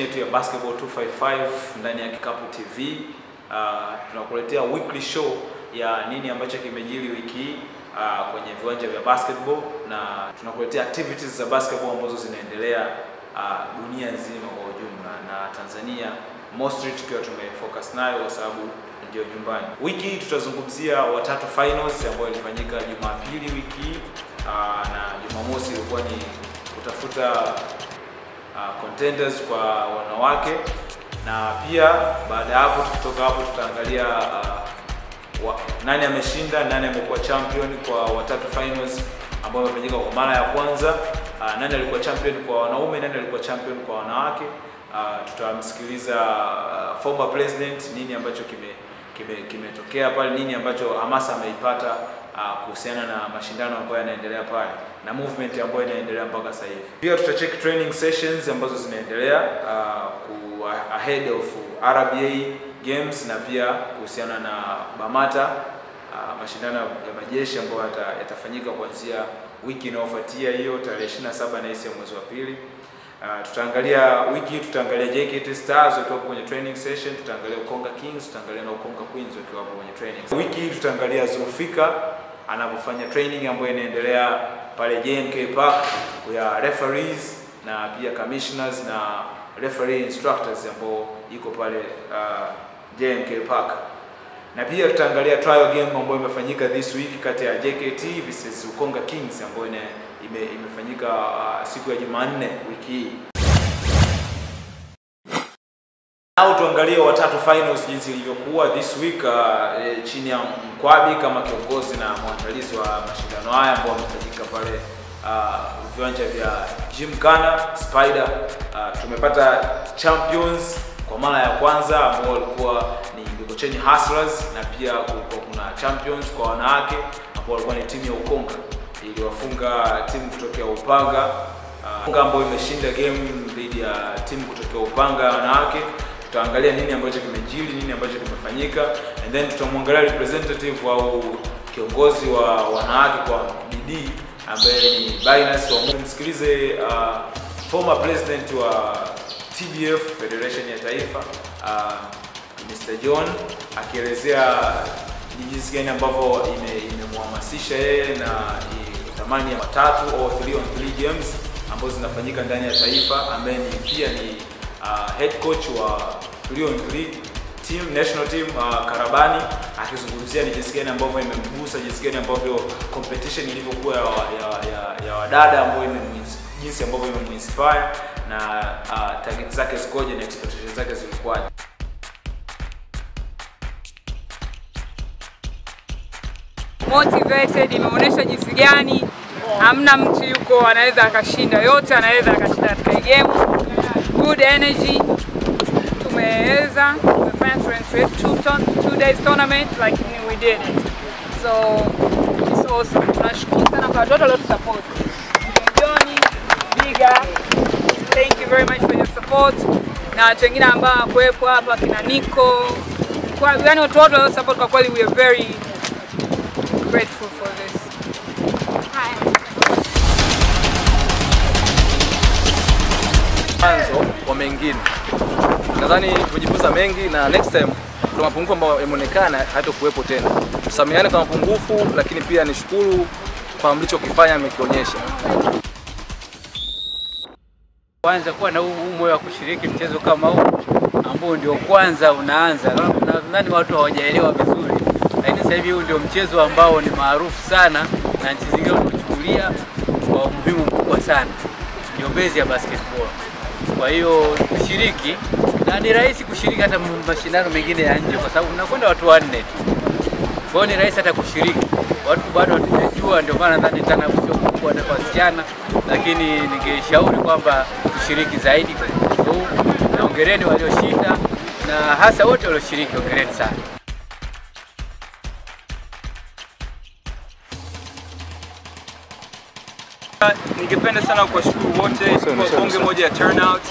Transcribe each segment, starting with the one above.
yetu ya Basketball 255 ndani ya Kikapu TV. Uh, tunakuletea weekly show ya nini ambacho kimejiri wiki hii uh, kwenye viwanja vya basketball na tunakuletea activities za basketball ambazo zinaendelea uh, dunia nzima kwa ujumla na Tanzania mostly tukiwa tumefocus nayo kwa sababu ndio nyumbani. Wiki hii tutazungumzia watatu finals ambayo ilifanyika Jumapili wiki hii uh, na Jumamosi ilikuwa ni kutafuta uh, contenders kwa wanawake. Na pia baada ya hapo tukitoka hapo tutaangalia uh, wa, nani ameshinda nani amekuwa champion kwa watatu finals ambao wamefanyika kwa mara ya kwanza. Uh, nani alikuwa champion kwa wanaume nani alikuwa champion kwa wanawake. Uh, tutamsikiliza uh, former president nini ambacho kime kimetokea kime pale nini ambacho hamasa ameipata kuhusiana na mashindano ambayo yanaendelea pale na movement ambayo inaendelea mpaka sasa hivi. Pia tutacheck training sessions ambazo zinaendelea uh, ahead of RBA games na pia kuhusiana na Bamata uh, mashindano ya majeshi ambayo yata, yatafanyika kuanzia wiki inayofuatia hiyo tarehe 27 na hisi ya mwezi wa pili. Uh, tutaangalia wiki hii tutaangalia JKT Stars wakiwa kwenye training session, tutaangalia Ukonga Kings, tutaangalia na Ukonga Queens wakiwa kwenye training. Wiki hii tutaangalia Zulfika anapofanya training ambayo inaendelea pale JNK Park ya referees na pia commissioners na referee instructors ambao iko pale uh, JNK Park. Na pia tutaangalia trial game ambayo imefanyika this week kati ya JKT versus Ukonga Kings ambayo ime, imefanyika uh, siku ya Jumanne wiki hii. Au tuangalie watatu finals jinsi ilivyokuwa this week uh, e, chini ya Mkwabi kama kiongozi na mwandalizi wa mashindano haya ambao wamefanyika pale uh, viwanja vya Gymkhana Spider. Uh, tumepata champions kwa mara ya kwanza ambao walikuwa ni Mikocheni Hustlers na pia kulikuwa kuna champions kwa wanawake ambao walikuwa ni timu ya Ukonga iliwafunga timu kutokea Upanga uh, ambayo imeshinda game dhidi ya timu kutokea Upanga wanawake tutaangalia nini ambacho kimejiri, nini ambacho kimefanyika, and then tutamwangalia representative au kiongozi wa wanawake kwa bidii ambaye ni Binance wa msikilize uh, former president wa TBF Federation ya Taifa uh, Mr. John akielezea ni jinsi gani ambavyo imemhamasisha ime yeye na thamani ya matatu au 3 on 3 games ambazo zinafanyika ndani ya taifa ambaye ni pia ni uh, head coach wa 3 on 3 team national team uh, Karabani akizungumzia ni jinsi gani ambavyo imemgusa, jinsi gani ambavyo competition ilivyokuwa ya, ya, ya, ya wadada ambayo jinsi ambavyo imemuinspire na uh, target zake zikoje na expectations zake zilikuwaje. motivated, imeonyesha jinsi gani hamna mtu yuko anaweza akashinda, yote anaweza akashinda katika game. Good energy, tumeweza tumefanya two, two days tournament like we did it, so it's awesome. Tunashukuru sana kwa watoto walio support Johnny, Biga, thank you very much for your support, na watu wengine ambao kuwepo hapa kina Nico, kwa yani watu wote walio support, kwa kweli we are very grateful for this. mwanzo wa mengine. Nadhani tumejifunza mengi na next time kuna mapungufu ambayo yameonekana hayatokuwepo tena. Tusameane kwa mapungufu, lakini pia nishukuru kwa mlichokifanya amekionyesha. Kwanza kuwa na huu moyo wa kushiriki mchezo kama huu ambao ndio kwanza unaanza. Nadhani watu hawajaelewa vizuri, lakini sasa hivi huu ndio mchezo ambao ni maarufu sana na nchi zingine wanachukulia kwa umuhimu mkubwa sana, ndio bezi ya basketball. Kwa hiyo kushiriki, na ni rahisi kushiriki hata mashindano mengine ya nje, kwa sababu mnakwenda watu wanne tu. Kwa hiyo ni rahisi hata kushiriki, watu bado hatujajua, ndio maana nadhani tena kubwa na wasichana, lakini ningeshauri kwamba tushiriki zaidi kwa huu, na ongereni walioshinda na hasa wote walioshiriki, ongereni sana. Ningependa sana kuwashukuru wote kwa bonge moja ya turnout.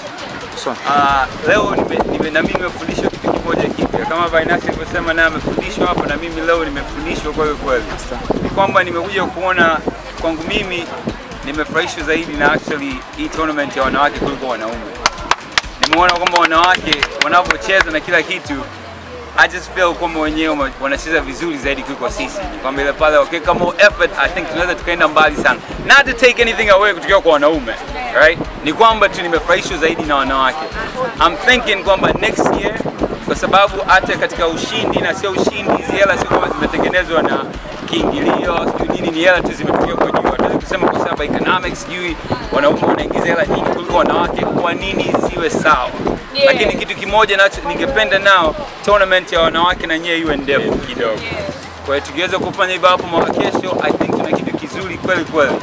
Uh, leo nime, nime, na mimi nimefundishwa kitu kimoja kipya kama Vainasi alivyosema, naye amefundishwa hapa na mimi leo nimefundishwa kweli kweli. Ni kwamba nimekuja kuona kwangu mimi nimefurahishwa zaidi na actually hii tournament ya wanawake kuliko wanaume. nimeona kwamba wanawake wanavyocheza na kila kitu I just feel kwamba wenyewe wanacheza vizuri zaidi kuliko sisi. Kwa kwamba ile pale okay, kama effort, I think tunaweza tukaenda mbali sana. Not to take anything away kutoka kwa wanaume, right? Ni kwamba tu nimefurahishwa zaidi na wanawake. I'm thinking kwamba next year kwa sababu hata katika ushindi na sio ushindi, hizi hela sio kama zimetengenezwa na kiingilio sijui nini, ni hela tu zimetokea kwa juu. Hatuwezi kusema kwa sababu economics, sijui wanaume wanaingiza hela nyingi kuliko wanawake, kwa nini siwe sawa? Yeah. Lakini kitu kimoja nacho ningependa nao tournament ya wanawake na nyewe iwe ndefu kidogo. Kwa hiyo tukiweza kufanya hivyo hapo mwaka kesho, I think tuna kitu kizuri kweli kweli.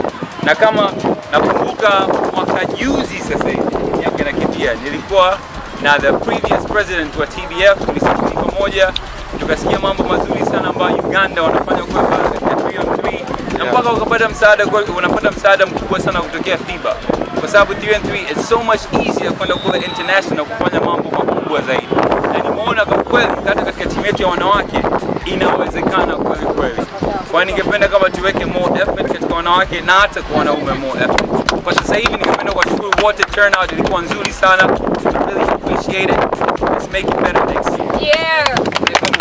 Na kama nakumbuka mwaka juzi sasa hivi, miaka inakimbia, nilikuwa na the previous president wa TBF, tulisafiri pamoja tukasikia mambo mazuri sana ambayo Uganda wanafanya kwa katika 3 on 3 na mpaka wakapata msaada unapata wanapata msaada mkubwa sana kutokea FIBA kwa sababu 3 on 3 is so much easier kwenda kule international kufanya mambo makubwa zaidi, na nimeona kwa kweli hata katika timu yetu ya wanawake inawezekana kweli kweli. Kwa ningependa kama tuweke more effort katika wanawake na hata kwa wanaume more effort. Kwa sasa hivi ningependa kuwashukuru wote, turnout ilikuwa nzuri sana. I really appreciate it. Let's make it better next year. Yeah.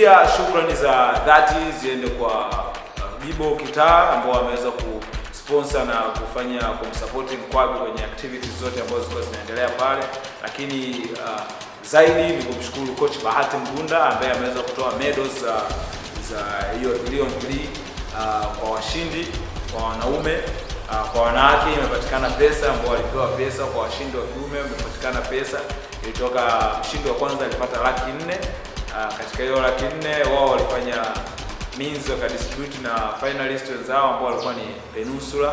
Pia shukrani za dhati ziende kwa uh, Bibo Kitaa ambao wameweza kusponsor na kufanya kumsapoti Mkwabi kwenye activities zote ambazo zilikuwa zinaendelea pale, lakini uh, zaidi ni kumshukuru coach Bahati Mgunda ambaye ameweza kutoa medals za za hiyo Lyon 3 uh, kwa washindi kwa wanaume uh, kwa wanawake. Imepatikana pesa ambao walipewa pesa, kwa washindi wa kiume imepatikana pesa. Ilitoka mshindi wa kwanza alipata laki nne uh, katika hiyo laki nne wao walifanya means wakadistribute na finalist wenzao ambao walikuwa ni Peninsula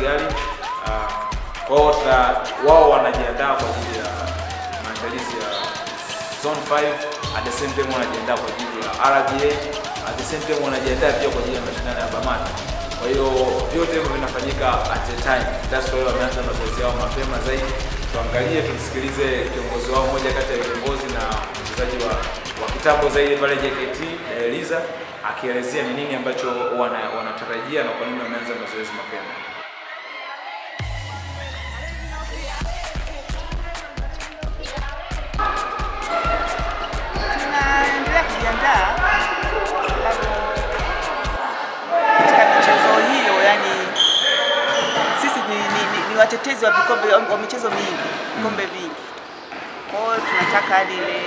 Rwanda Kigali. Uh, kwa hiyo tuna wao wanajiandaa kwa ajili ya maandalizi ya Zone 5 at the same time wanajiandaa kwa ajili ya RBA at the same time wanajiandaa pia kwa ajili ya mashindano ya Bamata. Kwa hiyo vyote hivyo vinafanyika at a time. That's why wameanza mazoezi yao mapema zaidi. Tuangalie, tumsikilize kiongozi wao, mmoja kati ya viongozi na mchezaji wa, wa kitambo zaidi pale JKT Eliza, akielezea ni nini ambacho wana, wanatarajia na kwa nini wameanza mazoezi mapema. Michezo hiyo, yani sisi ni, watetezi wa vikombe wa michezo mingi, vikombe vingi. Kwa hiyo tunataka hadi ile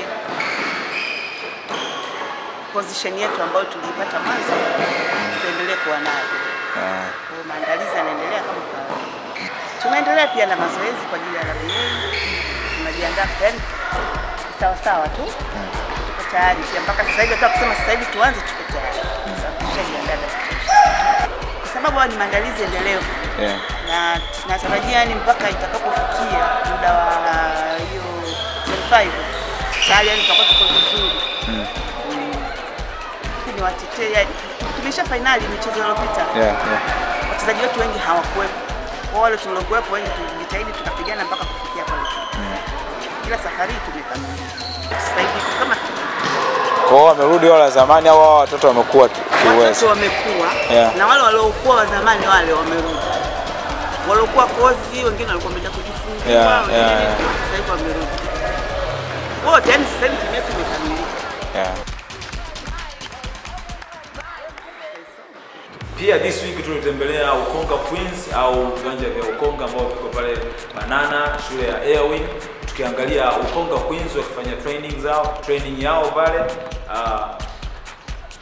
position yetu ambayo tuliipata mwanzo tuendelee kuwa nayo. Kwa hiyo maandalizi yanaendelea kama kawaida. Tunaendelea pia na mazoezi kwa ajili ya RBA. Tunajiandaa yani sawa sawa tu tayari pia mpaka sasa hivi, hata kusema sasa hivi tuanze, tuko tayari Kwa sababu ni maandalizi endelevu Yeah. na tunatarajia yani mpaka itakapofikia muda wa hiyo zone 5 tayari yani tutakuwa tuko vizuri. Mm. Ni watetee yani, tumesha fainali michezo iliyopita Yeah, yeah. wachezaji wetu wengi hawakuwepo. Kwa wale tuliokuwepo wengi tulijitahidi tukapigana mpaka kufikia pale. Ila safari tumekamilisha. Sasa hivi kama Kwa hiyo wamerudi wale wa zamani au hao watoto wamekuwa tu- watoto wamekuwa Yeah. na wale waliokuwa wa zamani wale wamerudi. Waliokuwa kozi wengine walikuwa wameenda kujifunza, Yeah, wengine yeah, yeah. sasa hivi wamerudi. Wote yani sasa hivi timu yetu imekamilika. Yeah. pia this week tulitembelea Ukonga Queens au viwanja vya Ukonga ambao viko pale Banana, shule ya Airwing, tukiangalia Ukonga Queens wakifanya training zao training yao pale uh,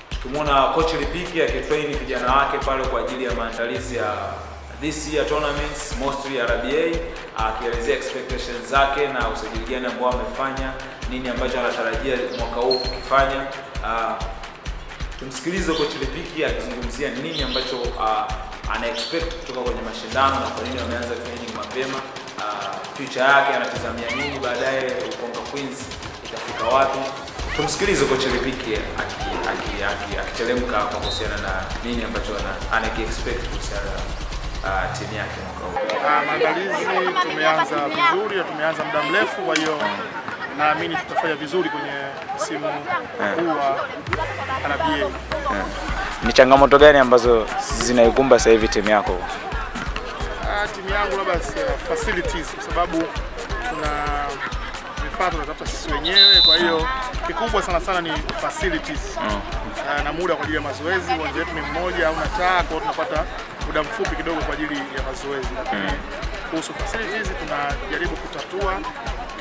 tukimwona coach Lipiki akitrain vijana wake pale kwa ajili ya maandalizi ya this year tournaments mostly RBA, akielezea expectations zake na usajili gani ambao amefanya, nini ambacho anatarajia mwaka huu kukifanya. Uh, tumsikilize coach Lipiki akizungumzia nini ambacho uh, ana expect kutoka kwenye mashindano na kwa nini wameanza training mapema. Uh, future yake anatazamia nini baadaye, Ukonga Queens itafika wapi? Tumsikilize kocha Lipiki akiteremka aki, aki, kwa kuhusiana na nini ambacho anakiexpect ana expect kuhusiana na uh, timu yake mwaka huu. Ah, maandalizi tumeanza vizuri na tumeanza muda mrefu, kwa hiyo naamini tutafanya vizuri kwenye msimu huu wa RBA. Ni changamoto gani ambazo zinaikumba sasa hivi timu yako? Ah, timu yangu labda facilities kwa sababu tuna vifaa tunatafuta sisi wenyewe, kwa hiyo kikubwa sana sana ni facilities mm. Uh, na muda kwa ajili ya mazoezi. Uwanja wetu ni mmoja au taa, kwa hiyo tunapata muda mfupi kidogo kwa ajili ya mazoezi, lakini kuhusu facilities tunajaribu kutatua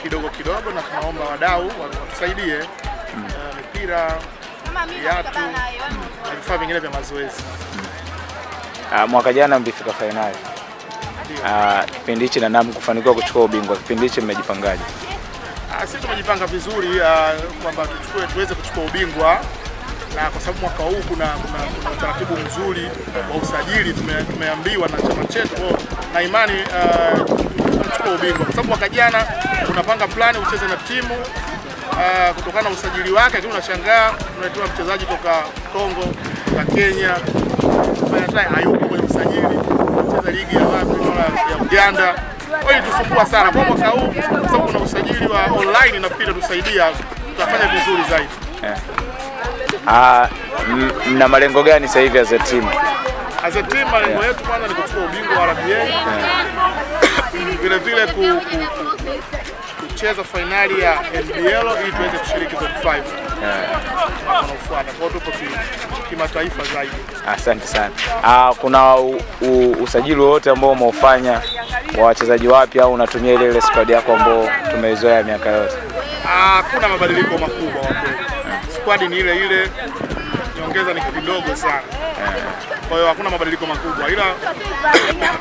kidogo kidogo, na tunaomba wadau watusaidie mm. uh, mipira, viatu na vifaa vingine vya mazoezi. Uh, mwaka jana mlifika fainali uh, kipindi hichi na namu kufanikiwa kuchukua ubingwa. Kipindi hichi mmejipangaje? Ah, Sisi tumejipanga vizuri ah, kwamba tuchukue tuweze kuchukua ubingwa. Na kwa sababu mwaka huu kuna, kuna, utaratibu mzuri wa usajili tume, tumeambiwa na chama chetu. Na imani ah, uh, ubingwa. Kwa sababu mwaka jana unapanga plani ucheze na timu uh, kutokana na usajili wake, lakini unashangaa unaletewa mchezaji toka Kongo na Kenya hayupo kwenye usajili, cheza ligi ya wapi ya Uganda. Kwa hiyo tusumbua sana kwa mwaka huu, kwa sababu kuna usajili wa online, nafikiri utatusaidia, tutafanya vizuri zaidi. Uh, Ah, mna malengo gani sasa hivi as a team? As a team, malengo yetu kwanza ni kuchukua ubingwa wa RBA, Yeah. vile vile ku, ku, ku, kucheza fainali ya NBL ili tuweze kushiriki top 5 yeah. unaofuata. Kwa hiyo tupo ki- kimataifa zaidi. Asante sana. Ah, kuna u, u, usajili wowote ambao umeufanya wa wachezaji wapya au unatumia ile ile squad yako ambao tumeizoea miaka yote? Ah, kuna mabadiliko makubwa kwa kweli. Squad ni ile ile, nyongeza ni kidogo sana. Kwa hiyo hakuna mabadiliko makubwa, ila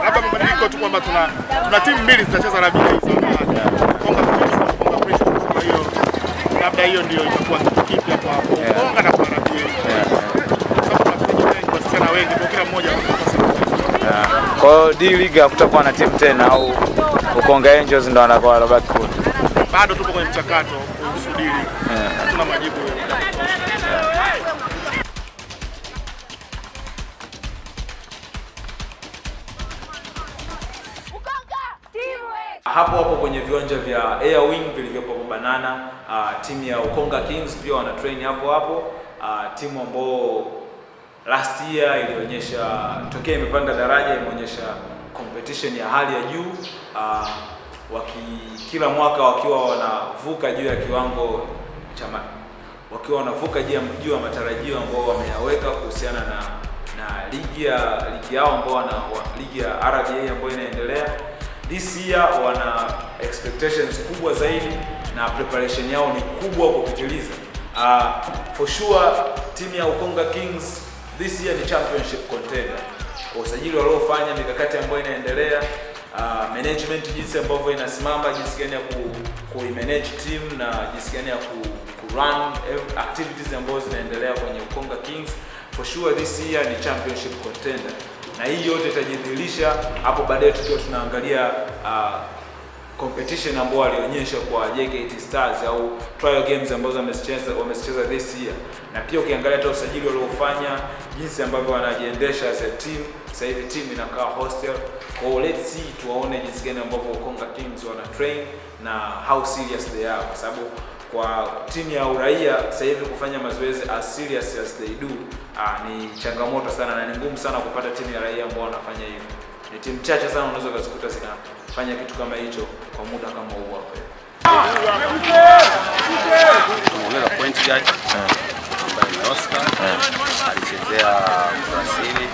labda mabadiliko tu kwamba tuna tuna timu mbili zitacheza RBA za wanawake, Konga Queens na Konga Princess. Kwa hiyo labda hiyo ndio itakuwa kitu kipya kwa Konga na sababu wengi, wasichana wengi, kwa kila mmoja. Kwa hiyo D League hakutakuwa na timu tena au Ukonga Angels ndo wanakuwa wanabaki kule? Bado tupo kwenye mchakato kuhusu dili, hatuna majibu ya kutosha. Hapo hapo kwenye viwanja vya Air Wing vilivyopo Banana. Uh, timu ya Ukonga Kings pia wana train hapo hapo. Uh, timu ambao last year ilionyesha tokea imepanda daraja imeonyesha competition ya hali ya juu uh, waki kila mwaka wakiwa wanavuka juu ya kiwango cha wakiwa wanavuka juu ya matarajio ambao wameyaweka kuhusiana na na ligi ya ligi yao ambao wana ligi ya RBA ambayo inaendelea this year wana expectations kubwa zaidi na preparation yao ni kubwa kupitiliza. Uh, for sure timu ya Ukonga Kings this year ni championship contender kwa usajili waliofanya, mikakati ambayo inaendelea, uh, management jinsi ambavyo inasimama, jinsi gani ya ku, manage team na jinsi gani ya ku, ku run activities ambazo zinaendelea kwenye Ukonga Kings. For sure this year ni championship contender, na hii yote itajidhihirisha hapo baadaye tukiwa tunaangalia uh, competition ambao walionyesha kwa JKT Stars au trial games ambazo wamezicheza wamezicheza this year, na pia ukiangalia hata usajili waliofanya, jinsi ambavyo wanajiendesha as a team. Sasa hivi team inakaa hostel, kwa let's see, tuwaone jinsi gani ambavyo Konga Kings wana train na how serious they are, kwa sababu kwa timu ya uraia sasa hivi kufanya mazoezi as serious as they do ah, ni changamoto sana na ni ngumu sana kupata timu ya raia ambao wanafanya hivyo. Ni timu chache sana unaweza kuzikuta zinafanya kitu kama hicho kwa muda kama huu hapa. kuongeza point guard ambaye ni Oscar alichezea Brazil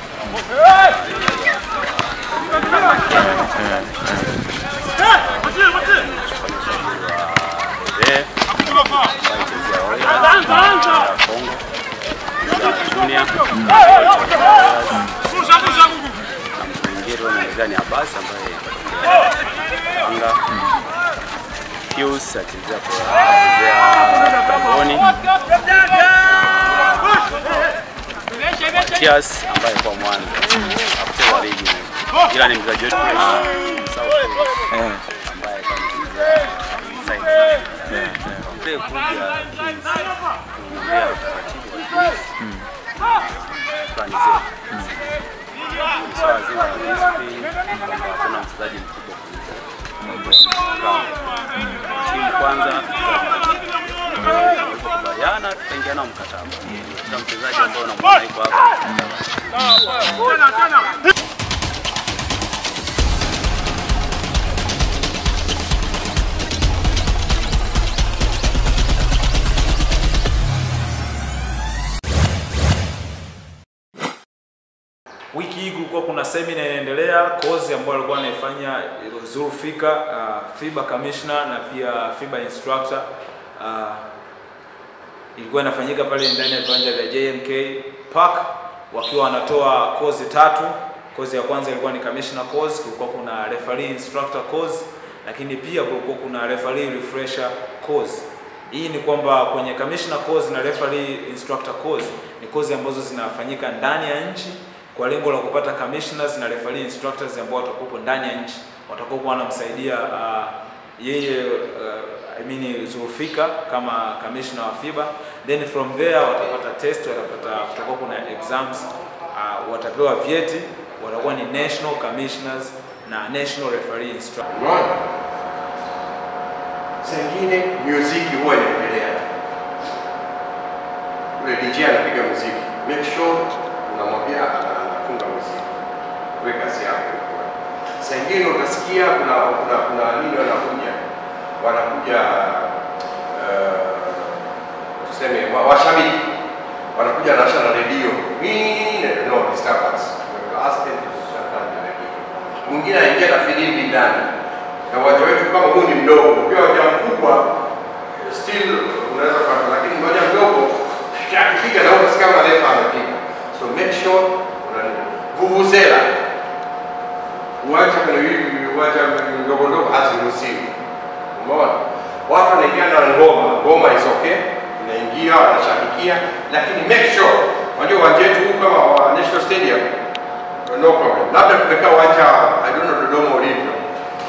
mwingine Mezani Abbas ambaye anga Pius achezea kwa Gaboni Matias ambaye kwa Mwanza akucheza ligi ila ni mchezaji wetu. Korea ambaye kwa mchezea Kuja kuongea mchezaji mkubwa timu kwanza kubaliana tutaingia nao mkataba kila mchezaji ambao unamwona hapa kulikuwa kuna semina inaendelea, kozi ambayo alikuwa anaifanya Zulfika, uh, FIBA commissioner na pia FIBA instructor uh, ilikuwa inafanyika pale ndani ya viwanja vya JMK Park wakiwa wanatoa kozi tatu. Kozi ya kwanza ilikuwa ni commissioner course, kulikuwa kuna referee instructor course, lakini pia kulikuwa kuna referee refresher course. Hii ni kwamba kwenye commissioner course na referee instructor course ni kozi ambazo zinafanyika ndani ya nchi kwa lengo la kupata commissioners na referee instructors ambao watakuwepo ndani ya nchi watakuwa wanamsaidia uh, yeye uh, I mean Zulfika kama commissioner wa FIBA, then from there watapata test, watapata kutakuwa kuna exams uh, watapewa vyeti, watakuwa ni national commissioners na national referee instructors. Sengine muziki huwa inaendelea, ule DJ anapiga muziki, make sure unamwambia we kazi yako. Saa ingine utasikia kuna kuna kuna nini wanakuja wanakuja uh, tuseme wa- washabiki wanakuja wanasha na redio nini no disturbance. Mwingine anaingia na filimbi ndani na uwanja wetu kama huu ni mdogo, pia uwanja mkubwa still unaweza kupata, lakini uwanja mdogo akipiga na utasikia marefa refa amepiga. So make sure vuvuzela uwanja kwenye hivi uwanja mdogo ndogo haziruhusiwi. Umeona, watu wanaingia na ngoma, ngoma is okay, inaingia wanashabikia, lakini make sure, unajua uwanja wetu huu kama wa National Stadium no problem. Labda tumekaa uwanja I don't know Dodoma ulivyo,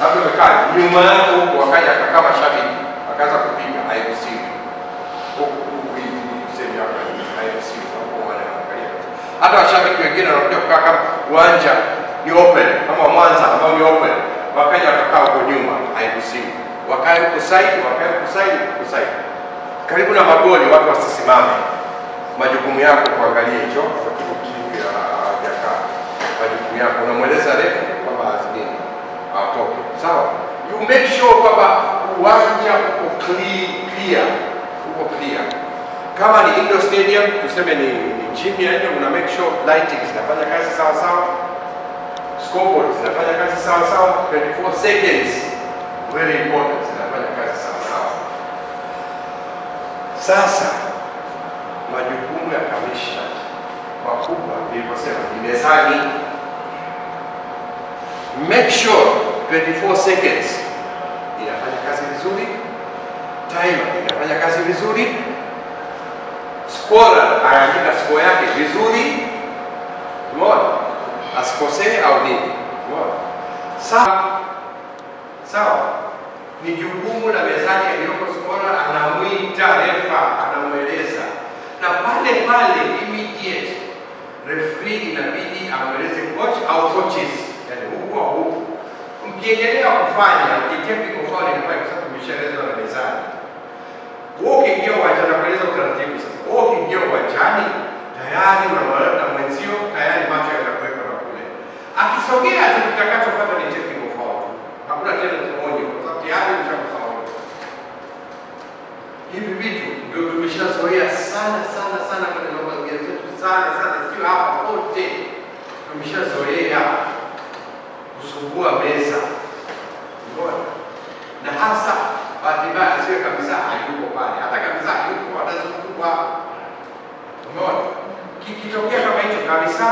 labda umekaa nyuma yako huko, wakaja akakaa mashabiki akaanza kupiga, hairuhusiwi. Hata washabiki wengine wanakuja kukaa kama uwanja ni open. Kama Mwanza ambao ni open, wakaja wakakaa huko nyuma, haikusimu Wakae huko side, wakae huko side, huko side, karibu na magoli, watu wasisimame. Majukumu yako kuangalia hicho kitu ya hajakaa majukumu yako, unamweleza refu kwamba azimini atoke, sawa. You make sure kwamba uwanja uko clear, uko clear. Kama ni indoor stadium, tuseme ni, ni gym ya nje, una make sure lighting zinafanya kazi sawa sawa, scoreboard zinafanya kazi sawa sawa, 24 seconds very important, zinafanya kazi sawa sawa. Sasa majukumu ya kamisha makubwa nilivyosema ni mezani. Make sure 24 seconds inafanya kazi vizuri, timer inafanya kazi vizuri, scorer anaandika score yake vizuri, umeona, asikosee au nini. Sawa sawa, ni jukumu la mezani aliyoko skola, anamwita refa, anamweleza na pale pale immediate referee inabidi amweleze coach au coaches, yani huku au huku. Mkiendelea kufanya ni technical foul inafanya kwa sababu imeshaelezwa na mezani. Wewe ukiingia uwanjani na kueleza utaratibu sasa. Wewe ukiingia uwanjani tayari unamwona na mwenzio tayari macho yanakuweka na kule. Akisogea tu kitakachofuata ni technical foul. Hakuna tena onyo kwa sababu tayari umeshamfaulu. Hivi vitu ndio tumeshazoea sana sana sana kwenye mazingira zetu sana sana, sio hapa pote tumeshazoea kusumbua meza, umeona, na hasa bahati mbaya sio kabisa hayuko pale, hata kabisa hayuko, anazungukwa, umeona. Kikitokea kama hicho kabisa,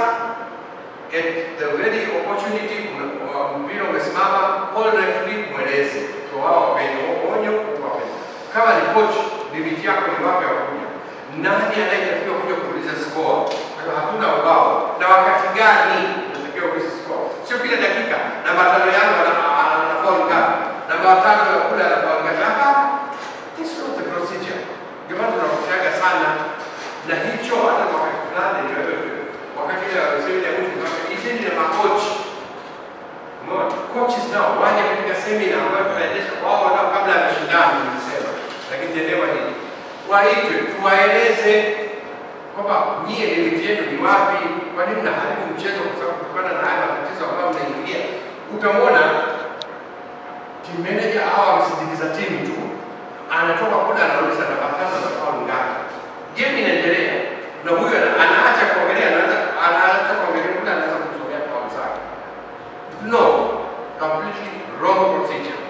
at the very opportunity, kuna- wa- mpira umesimama, call referee, mweleze so wao wapenye onyo, wapenye kama ni coach, limiti yako ni wapi ya kuja, nani anayetakiwa kuja kuuliza score? Kwa hiyo hakuna ubao, na wakati gani unatakiwa kuuliza score, sio kila dakika namba tano yangu ana- ana- ana foul ngapi, namba tano ya kule ana foul ngapi. Hapana, this is not the procedure. Ndio maana tunakushaga sana na hicho, hata wakati fulani ni wewe wakati ile semina ya mwisho tunasema iteni na makochi Umeona? Coaches nao waje katika semina ambayo tunaendesha wao nao kabla ya mashindano nilisema, lakini tendewa nini, waitwe tuwaeleze kwamba nyie limiti yenu ni wapi, kwa nini mnaharibu mchezo kwa sababu kutokana na haya matatizo ambayo mnaingilia. Utamwona team manager au amsindikiza timu tu anatoka kule anauliza namba tano na faulu ngapi, game inaendelea na huyu ana- anaacha kuangalia, anaanza anaacha kuangalia kule, anaanza kusomea faulu zake. No, completely wrong procedure.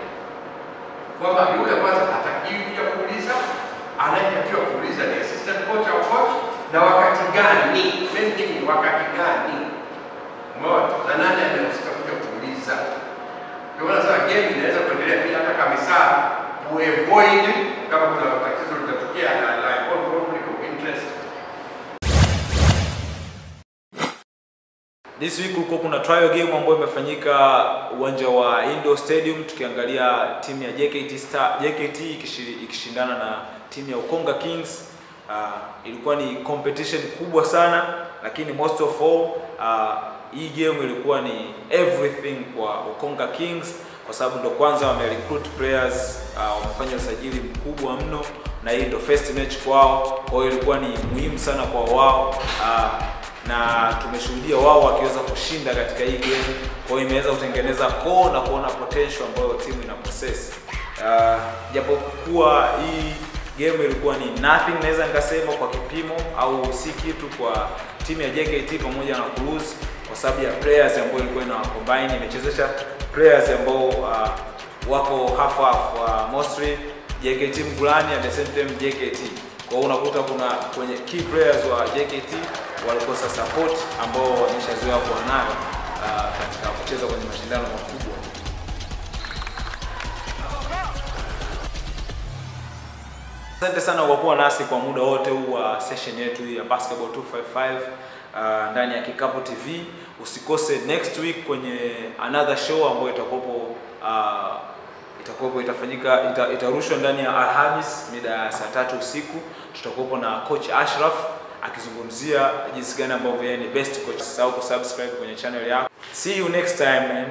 Kwamba yule kwanza hatakiwi kuja kuuliza, anayetakiwa kuuliza ni assistant coach au coach, na wakati gani, main thing ni wakati gani, umeona, na nani anahusika kuja kuuliza. Ndio maana sasa game inaweza kuendelea bila hata kamisa kuavoid kama kuna tatizo litatokea la la conflict of interest This week kulikuwa kuna trial game ambayo imefanyika uwanja wa Indo Stadium tukiangalia timu ya JKT Star, JKT ikishindana na timu ya Ukonga Kings. Uh, ilikuwa ni competition kubwa sana, lakini most of all uh, hii game ilikuwa ni everything kwa Ukonga Kings kwa sababu ndo kwanza wame recruit players uh, wamefanya usajili mkubwa mno na hii ndo first match kwao, kwa hiyo ilikuwa ni muhimu sana kwa wao uh, na tumeshuhudia wao wakiweza kushinda katika hii game, kwa hiyo imeweza kutengeneza core na kuona potential ambayo timu ina possess. Uh, japokuwa hii game ilikuwa ni nothing, naweza nikasema kwa kipimo au si kitu kwa timu ya JKT pamoja na Cruise kwa sababu ya players ambao ilikuwa ina combine, imechezesha players ambao uh, wako half half uh, mostly JKT Mgulani at the same time JKT. Kwa hiyo unakuta kuna kwenye key players wa JKT walikosa support ambao wameshazoea kuwa nayo uh, katika kucheza kwenye mashindano makubwa. Asante sana kwa kuwa nasi kwa muda wote huu wa session yetu ya Basketball 255 uh, ndani ya Kikapu TV. Usikose next week kwenye another show ambayo itakuwepo uh, itakuwepo itafanyika ita, itarushwa ndani ya Alhamis mida ya saa tatu usiku. Tutakuwepo na coach Ashraf akizungumzia jinsi gani ambavyo yeye ni best coach. Usisahau kusubscribe kwenye channel yako. See you next time man.